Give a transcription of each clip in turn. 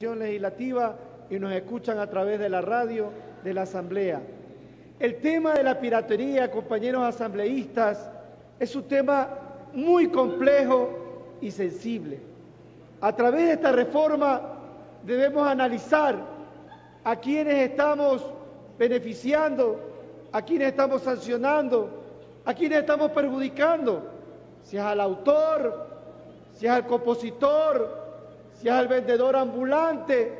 legislativa y nos escuchan a través de la radio de la Asamblea. El tema de la piratería, compañeros asambleístas, es un tema muy complejo y sensible. A través de esta reforma debemos analizar a quienes estamos beneficiando, a quienes estamos sancionando, a quienes estamos perjudicando, si es al autor, si es al compositor, si es al vendedor ambulante,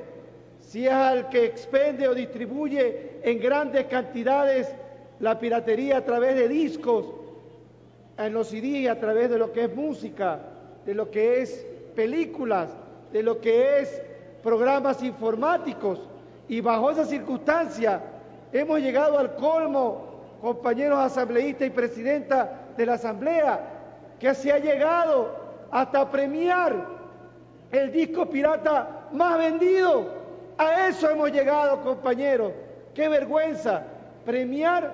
si es al que expende o distribuye en grandes cantidades la piratería a través de discos, en los CD, a través de lo que es música, de lo que es películas, de lo que es programas informáticos. Y bajo esa circunstancia hemos llegado al colmo, compañeros asambleístas y presidenta de la Asamblea, que se ha llegado hasta premiar el disco pirata más vendido. A eso hemos llegado, compañeros. Qué vergüenza premiar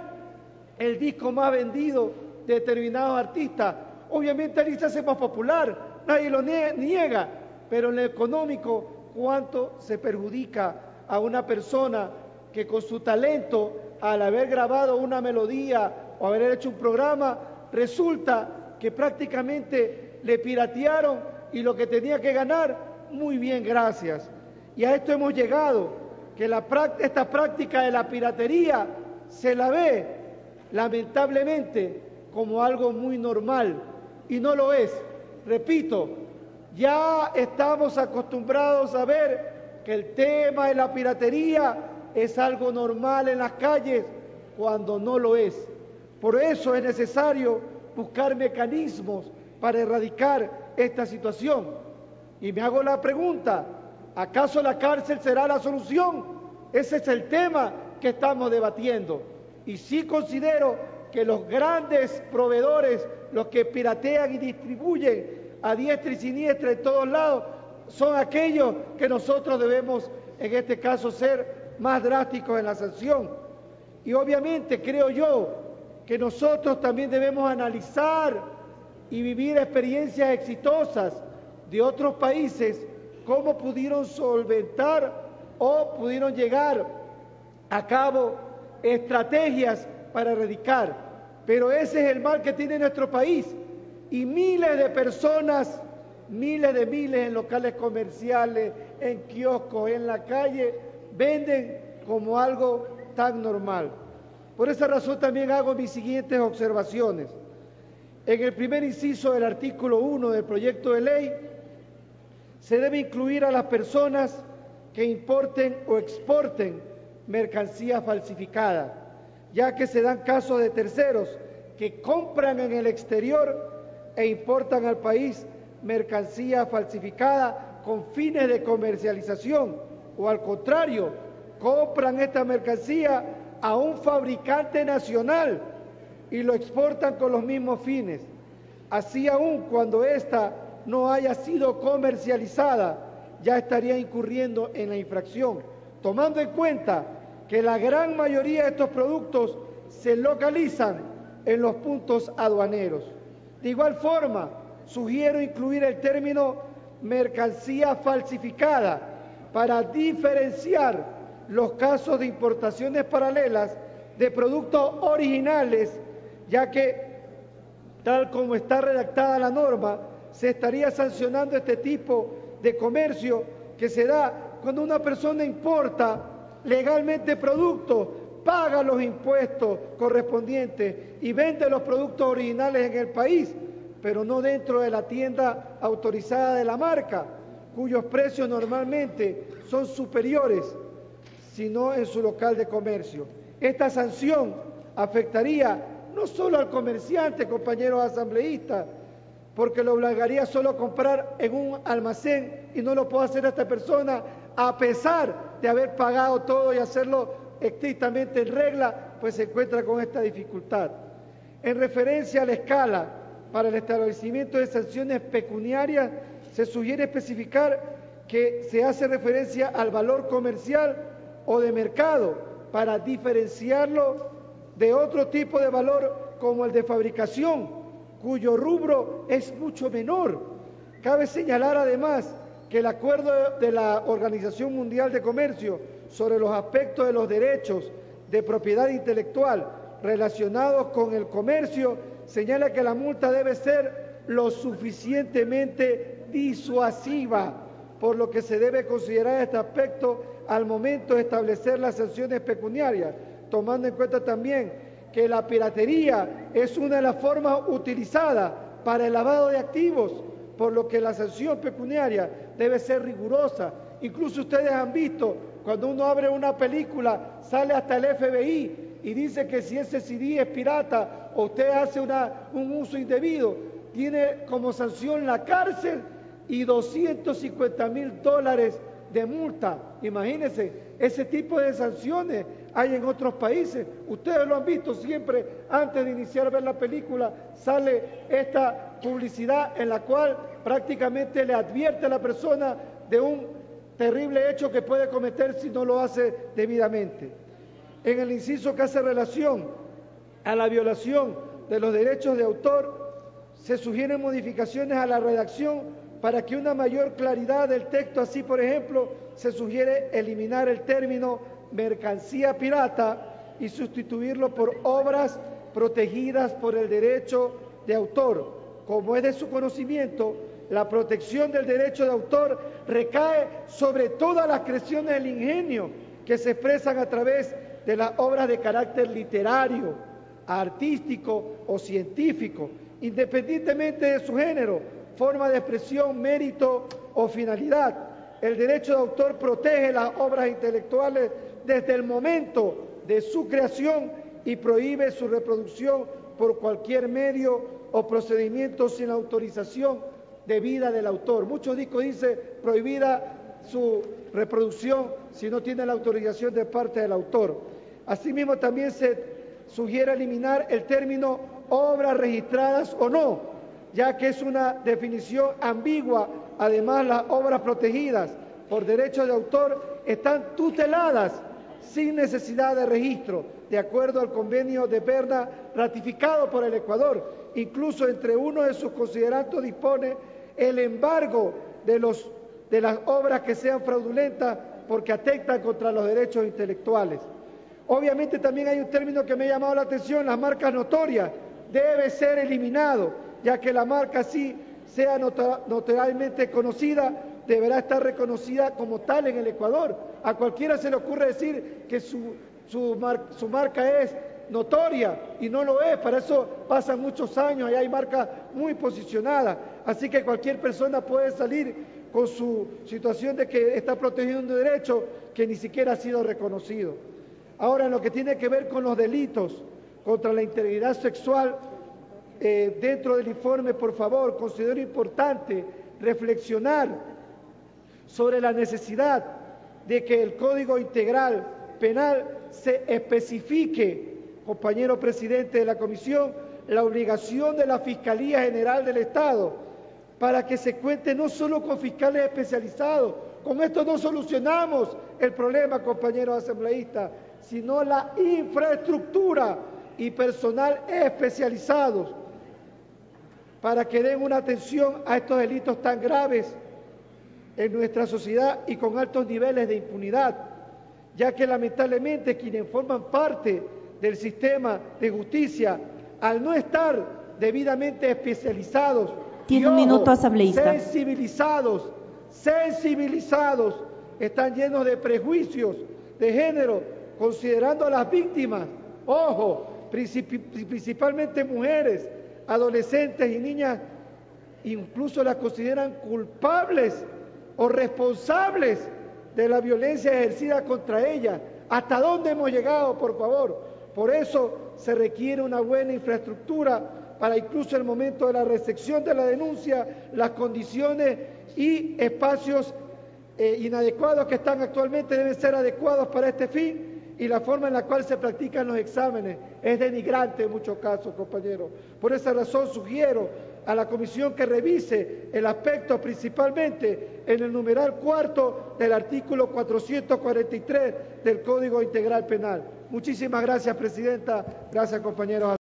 el disco más vendido de determinados artistas. Obviamente ahí se hace más popular, nadie lo niega, pero en lo económico, ¿cuánto se perjudica a una persona que con su talento, al haber grabado una melodía o haber hecho un programa, resulta que prácticamente le piratearon y lo que tenía que ganar, muy bien, gracias. Y a esto hemos llegado, que esta práctica de la piratería se la ve, lamentablemente, como algo muy normal, y no lo es. Repito, ya estamos acostumbrados a ver que el tema de la piratería es algo normal en las calles cuando no lo es. Por eso es necesario buscar mecanismos para erradicar esta situación. Y me hago la pregunta, ¿acaso la cárcel será la solución? Ese es el tema que estamos debatiendo. Y sí considero que los grandes proveedores, los que piratean y distribuyen a diestra y siniestra en todos lados, son aquellos que nosotros debemos, en este caso, ser más drásticos en la sanción. Y obviamente creo yo que nosotros también debemos analizar y vivir experiencias exitosas de otros países, cómo pudieron solventar o pudieron llegar a cabo estrategias para erradicar. Pero ese es el mal que tiene nuestro país. Y miles de personas, miles de miles en locales comerciales, en kioscos, en la calle, venden como algo tan normal. Por esa razón también hago mis siguientes observaciones. En el primer inciso del artículo 1 del proyecto de ley, se debe incluir a las personas que importen o exporten mercancía falsificada, ya que se dan casos de terceros que compran en el exterior e importan al país mercancía falsificada con fines de comercialización o al contrario, compran esta mercancía a un fabricante nacional y lo exportan con los mismos fines. Así aún cuando ésta no haya sido comercializada, ya estaría incurriendo en la infracción, tomando en cuenta que la gran mayoría de estos productos se localizan en los puntos aduaneros. De igual forma, sugiero incluir el término mercancía falsificada para diferenciar los casos de importaciones paralelas de productos originales ya que, tal como está redactada la norma, se estaría sancionando este tipo de comercio que se da cuando una persona importa legalmente productos, paga los impuestos correspondientes y vende los productos originales en el país, pero no dentro de la tienda autorizada de la marca, cuyos precios normalmente son superiores, sino en su local de comercio. Esta sanción afectaría no solo al comerciante, compañeros asambleístas, porque lo obligaría solo a comprar en un almacén y no lo puede hacer esta persona a pesar de haber pagado todo y hacerlo estrictamente en regla, pues se encuentra con esta dificultad. En referencia a la escala para el establecimiento de sanciones pecuniarias, se sugiere especificar que se hace referencia al valor comercial o de mercado para diferenciarlo de otro tipo de valor como el de fabricación, cuyo rubro es mucho menor. Cabe señalar además que el acuerdo de la Organización Mundial de Comercio sobre los aspectos de los derechos de propiedad intelectual relacionados con el comercio señala que la multa debe ser lo suficientemente disuasiva, por lo que se debe considerar este aspecto al momento de establecer las sanciones pecuniarias, tomando en cuenta también que la piratería es una de las formas utilizadas para el lavado de activos, por lo que la sanción pecuniaria debe ser rigurosa. Incluso ustedes han visto, cuando uno abre una película, sale hasta el FBI y dice que si ese CD es pirata o usted hace un uso indebido, tiene como sanción la cárcel y 250 mil dólares de multa. Imagínense, ese tipo de sanciones hay en otros países. Ustedes lo han visto siempre, antes de iniciar a ver la película, sale esta publicidad en la cual prácticamente le advierte a la persona de un terrible hecho que puede cometer si no lo hace debidamente. En el inciso que hace relación a la violación de los derechos de autor, se sugieren modificaciones a la redacción para que una mayor claridad del texto, así por ejemplo, se sugiere eliminar el término mercancía pirata y sustituirlo por obras protegidas por el derecho de autor. Como es de su conocimiento, la protección del derecho de autor recae sobre todas las creaciones del ingenio que se expresan a través de las obras de carácter literario, artístico o científico, independientemente de su género, forma de expresión, mérito o finalidad. El derecho de autor protege las obras intelectuales desde el momento de su creación y prohíbe su reproducción por cualquier medio o procedimiento sin autorización debida del autor. Muchos discos dicen prohibida su reproducción si no tiene la autorización de parte del autor. Asimismo, también se sugiere eliminar el término obras registradas o no, ya que es una definición ambigua. Además, las obras protegidas por derecho de autor están tuteladas sin necesidad de registro, de acuerdo al convenio de Berna ratificado por el Ecuador. Incluso entre uno de sus considerandos dispone el embargo de las obras que sean fraudulentas porque atentan contra los derechos intelectuales. Obviamente también hay un término que me ha llamado la atención, las marcas notorias. Debe ser eliminado, ya que la marca sí sea notoriamente conocida, deberá estar reconocida como tal en el Ecuador. A cualquiera se le ocurre decir que su, su, su marca es notoria y no lo es, para eso pasan muchos años y hay marcas muy posicionadas. Así que cualquier persona puede salir con su situación de que está protegiendo un derecho que ni siquiera ha sido reconocido. Ahora, en lo que tiene que ver con los delitos contra la integridad sexual, eh, dentro del informe, por favor, considero importante reflexionar sobre la necesidad de que el Código Integral Penal se especifique, compañero presidente de la Comisión, la obligación de la Fiscalía General del Estado para que se cuente no solo con fiscales especializados, con esto no solucionamos el problema, compañeros asambleístas, sino la infraestructura y personal especializados para que den una atención a estos delitos tan graves en nuestra sociedad y con altos niveles de impunidad, ya que lamentablemente quienes forman parte del sistema de justicia, al no estar debidamente especializados, tiene un minuto asambleísta. Sensibilizados, sensibilizados, están llenos de prejuicios de género, considerando a las víctimas, ojo, principalmente mujeres, adolescentes y niñas, incluso las consideran culpables o responsables de la violencia ejercida contra ellas. ¿Hasta dónde hemos llegado, por favor? Por eso se requiere una buena infraestructura para incluso el momento de la recepción de la denuncia, las condiciones y espacios eh, inadecuados que están actualmente deben ser adecuados para este fin y la forma en la cual se practican los exámenes es denigrante en muchos casos, compañeros. Por esa razón sugiero a la comisión que revise el aspecto principalmente en el numeral cuarto del artículo 443 del Código Integral Penal. Muchísimas gracias, Presidenta. Gracias, compañeros.